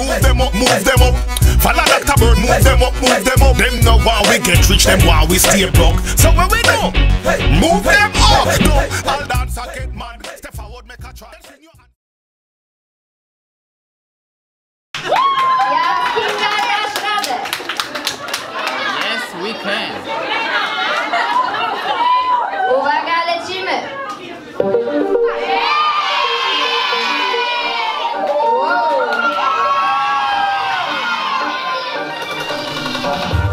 Move them up, move them up. Follow Dr. Bird, move them up, move them up. Them know why we get rich, them why we stay broke. So when we do? move them up. No, all dance get mad. Step forward, make a try. Jaskinka. Yes, we can. Wow.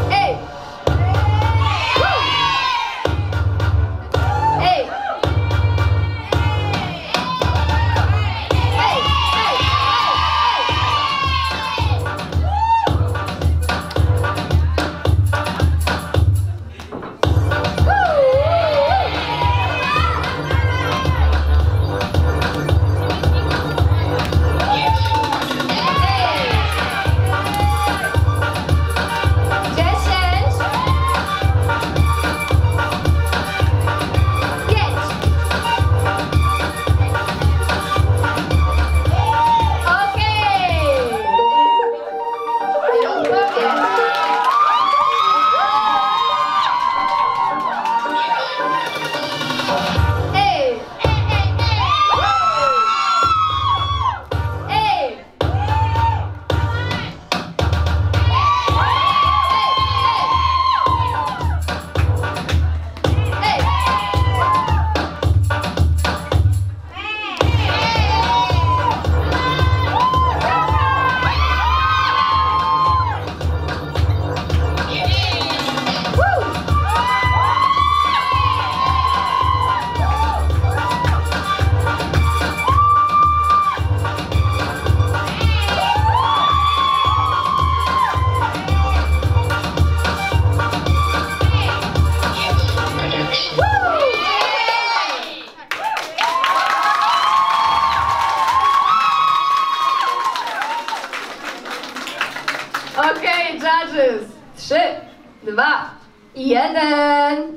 Okej, judges. Trzy, dwa, jeden.